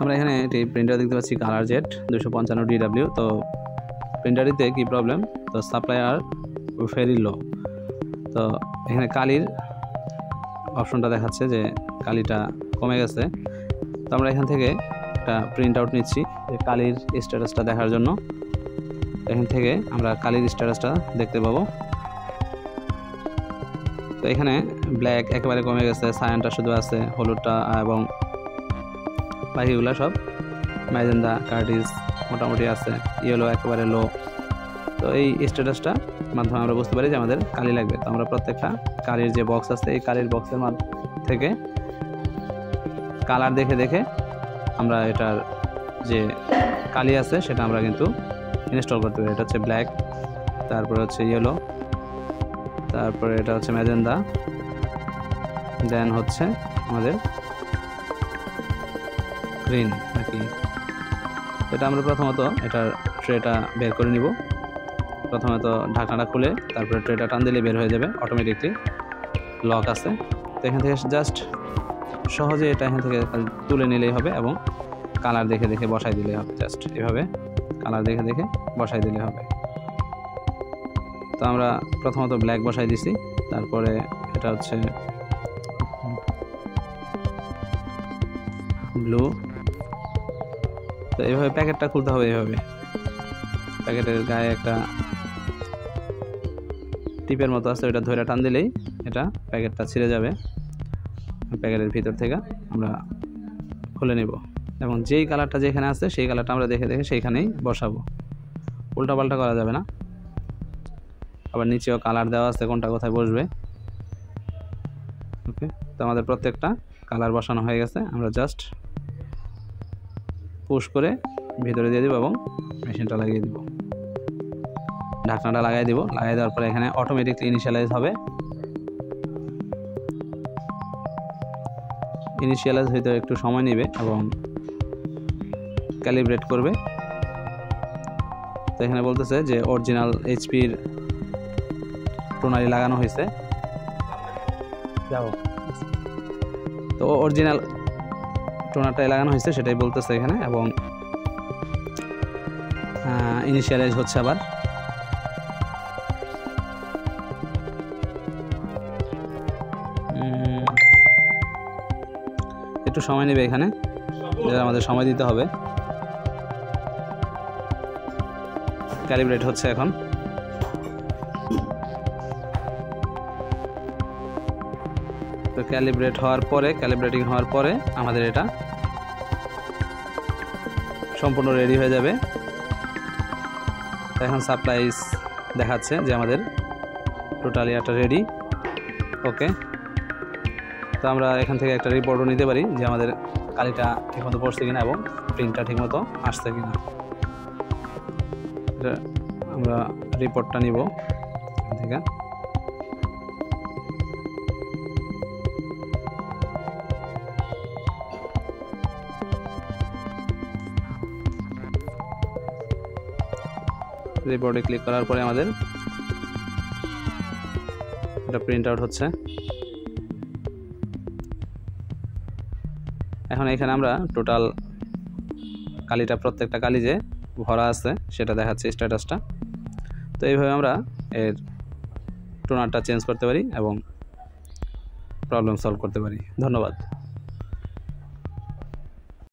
আমরা এখানে একটি প্রিন্টার দেখতে পাচ্ছি কালার জেট দুশো পঞ্চান্ন ডিডাব্লিউ তো প্রিন্টারিতে কি প্রবলেম তো সাপ্লাই আর ভেরি লো তো এখানে কালির অপশনটা দেখাচ্ছে যে কালিটা কমে গেছে। তো আমরা এখান থেকে একটা প্রিন্ট আউট নিচ্ছি, যে কালির স্ট্যাটাসটা দেখার জন্য। এখান থেকে আমরা কালির স্ট্যাটাসটা দেখতে পাবো। তো এখানে ব্ল্যাক একেবারে কমে গেছে সায়ানটা শুধু আছে, হলুদটা এবং বাকিগুলো সব ম্যাজেন্দা কার্টিস মোটামুটি আছে, ইয়েলো একেবারে লো তো এই স্ট্যাটাসটা মাধ্যমে আমরা বুঝতে পারি যে আমাদের কালি লাগবে। তো আমরা প্রত্যেকটা কালির যে বক্স আছে, এই কালির বক্সের থেকে কালার দেখে দেখে আমরা এটার যে কালি আছে, সেটা আমরা কিন্তু ইনস্টল করতে পারি। এটা হচ্ছে ব্ল্যাক তারপরে হচ্ছে ইয়েলো তারপরে এটা হচ্ছে ম্যাজেন্দা দেন হচ্ছে আমাদের গ্রিন নাকি? এটা আমরা প্রথমত এটার ট্রেটা বের করে নিব। প্রথমত ঢাকনাটা খুলে তারপরে ট্রেটা টান দিলে বের হয়ে যাবে অটোমেটিকলি লক আছে। তো এখান থেকে জাস্ট সহজে এটা এখান থেকে তুলে নিলেই হবে এবং কালার দেখে দেখে বসাই দিলে হবে। জাস্ট এভাবে কালার দেখে দেখে বসাই দিলে হবে। তো আমরা প্রথমত ব্ল্যাক বসাই দিছি। তারপরে এটা হচ্ছে ব্লু তো এইভাবে প্যাকেটটা খুলতে হবে এইভাবে। প্যাকেটের গায়ে একটা টিপের মতো আছে, ওইটা ধরে টান দিলেই এটা প্যাকেটটা ছিঁড়ে যাবে। প্যাকেটের ভিতর থেকে আমরা খুলে নেব। এবং যেই কালারটা যেখানে আছে, সেই কালারটা আমরা দেখে দেখে সেইখানেই বসাবো। উল্টাপাল্টা করা যাবে না। আবার নিচেও কালার দেওয়া আছে, কোনটা কোথায় বসবে। ওকে, তো আমাদের প্রত্যেকটা কালার বসানো হয়ে গেছে। আমরা জাস্ট পুশ করে ভিতরে দিয়ে দিব এবং মেশিনটা লাগিয়ে দিব। ঢাকনাটা লাগাই দিব। লাগাই দেওয়ার পরে এখানে অটোমেটিকলি ইনিশিয়ালাইজ হবে। ইনিশিয়ালাইজ হইতে একটু সময় নেবে এবং ক্যালিব্রেট করবে। তো এখানে বলতেছে যে অরিজিনাল এইচপির টোনারি লাগানো হয়েছে। যাও তো অরিজিনাল টোনারটাই লাগানো হয়েছে, সেটাই বলতেছে এখানে এবং ইনিশিয়ালাইজ হচ্ছে আবার। একটু সময় নেবে এখানে আমাদের সময় দিতে হবে। ক্যালিব্রেট হচ্ছে এখন। তো ক্যালিব্রেট হওয়ার পরে ক্যালিব্রেটিং হওয়ার পরে আমাদের এটা সম্পূর্ণ রেডি হয়ে যাবে। এখন সাপ্লাইস দেখাচ্ছে যে আমাদের টোটালি একটা রেডি ওকে তো আমরা এখান থেকে একটা রিপোর্টও নিতে পারি যে আমাদের কালিটা ঠিকমতো পড়ছে কিনা এবং প্রিন্টটা ঠিকমতো আসছে কিনা। আমরা রিপোর্টটা নিব। থেকে। রিপোর্টে ক্লিক করার পরে আমাদের এটা প্রিন্ট আউট হচ্ছে। এখন এখানে আমরা টোটাল কালিটা, প্রত্যেকটা কালি যে ভরা আছে, সেটা দেখাচ্ছে স্ট্যাটাসটা তো এইভাবে আমরা এর টোনারটা চেঞ্জ করতে পারি এবং প্রবলেম সলভ করতে পারি। ধন্যবাদ।